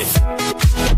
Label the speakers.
Speaker 1: it.